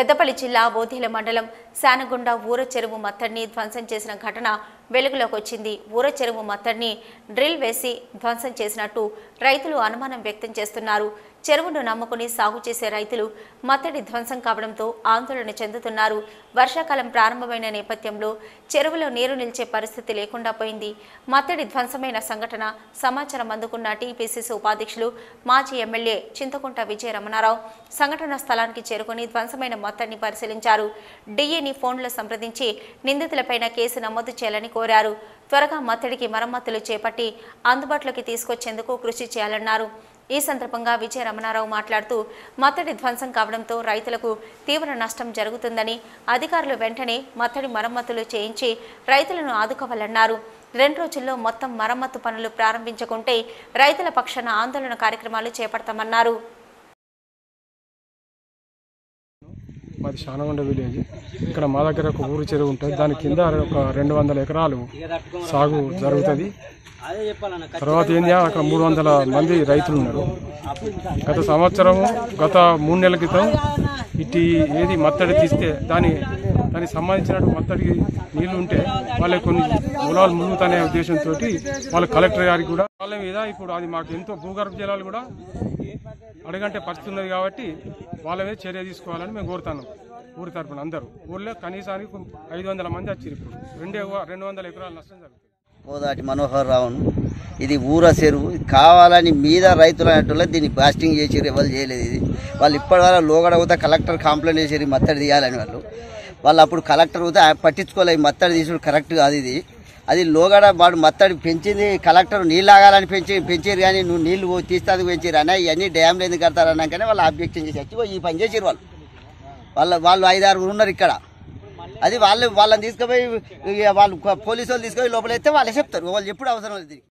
పెద్దపల్లి జిల్లా బోధేల మండలం శానగుండ ఊర చెరువు మత్తడిని ధ్వంసం చేసిన ఘటన వెలుగులోకి వచ్చింది. ఊర చెరువు మత్తడిని డ్రిల్ వేసి ధ్వంసం చేసినట్టు రైతులు అనుమానం వ్యక్తం చేస్తున్నారు. చెరువును నమ్ముకుని సాగు చేసే రైతులు మత్తడి ధ్వంసం కావడంతో ఆందోళన చెందుతున్నారు. వర్షాకాలం ప్రారంభమైన నేపథ్యంలో చెరువులో నీరు నిలిచే పరిస్థితి లేకుండా పోయింది. మత్తడి ధ్వంసమైన సంఘటన సమాచారం అందుకున్న టీపీసీసీ ఉపాధ్యక్షులు మాజీ ఎమ్మెల్యే చింతకుంట విజయ రమణారావు సంఘటన స్థలానికి చేరుకుని ధ్వంసమైన మత్తడిని పరిశీలించారు. డిఏని ఫోన్లో సంప్రదించి నిందితులపైన కేసు నమోదు చేయాలని కోరారు. త్వరగా మత్తడికి మరమ్మతులు చేపట్టి అందుబాటులోకి తీసుకొచ్చేందుకు కృషి చేయాలన్నారు. ఈ సందర్భంగా విజయ రమణారావు మాట్లాడుతూ మత్తడి ధ్వంసం కావడంతో రైతులకు తీవ్ర నష్టం జరుగుతుందని అధికారులు వెంటనే మత్తడి మరమ్మతులు చేయించి రైతులను ఆదుకోవాలన్నారు. రెండు రోజుల్లో మొత్తం మరమ్మతు పనులు ప్రారంభించకుంటే రైతుల పక్షాన ఆందోళన కార్యక్రమాలు చేపడతామన్నారు. మాది శానగొండ విలేజ్. ఇక్కడ మా దగ్గర ఒక ఊరు చెరువు ఉంటుంది. దాని కింద ఒక రెండు వందల ఎకరాలు సాగు జరుగుతుంది. తర్వాత ఏంది? అక్కడ మూడు వందల మంది రైతులు ఉన్నారు. గత సంవత్సరం గత మూడు నెలల క్రితం ఇటు ఏది మత్తడి తీస్తే దాని దానికి సంబంధించినట్టు మత్తడికి నీళ్ళు ఉంటే వాళ్ళకి కొన్ని పొలాలు మునుగుతానే ఉద్దేశంతో వాళ్ళు కలెక్టర్ గారికి కూడా వాళ్ళ మీద ఇప్పుడు అది మాకు ఎంతో భూగర్భ జలాలు కూడా అడగంటే పరిస్థితి ఉన్నది కాబట్టి వాళ్ళ మీద చర్య తీసుకోవాలని మేము కోరుతాను ఊరి తరపున అందరూ. ఊర్లో కనీసానికి ఐదు వందల మంది వచ్చారు ఇప్పుడు. రెండే రెండు వందల ఎకరాలు నష్టం జరుగుతుంది పోదాటి మనోహర్ రావును. ఇది ఊర చెరువు. ఇది కావాలని మీద రైతులు అనేటోళ్ళు దీన్ని బ్లాస్టింగ్ చేసిరు ఎవరు చేయలేదు ఇది. వాళ్ళు ఇప్పటి వరకు లోగడ పోతే కలెక్టర్ కంప్లైంట్ చేసిర్రు. మత్తడి తీయాలని వాళ్ళు. వాళ్ళు అప్పుడు కలెక్టర్ పోతే పట్టించుకోలేదు మత్తడి తీసుడు కరెక్ట్ కాదు ఇది. అది లోగడ వాడు మత్తడి పెంచింది కలెక్టర్ నీళ్ళు ఆగాలని పెంచి పెంచారు కానీ నువ్వు నీళ్ళు తీస్తాది పెంచారు అని ఇవన్నీ డ్యామ్లు ఎందుకు కడతారు అన్నాకనే వాళ్ళు అబ్జెక్షన్ చేసి వచ్చి ఈ పని చేసిర్రు వాళ్ళు. వాళ్ళ వాళ్ళు ఐదారు ఉన్నారు ఇక్కడ. అది వాళ్ళు వాళ్ళని తీసుకుపోయి ఇక వాళ్ళు పోలీసు వాళ్ళు తీసుకొని లోపల అయితే వాళ్ళే చెప్తారు. వాళ్ళు ఎప్పుడు అవసరం లేదు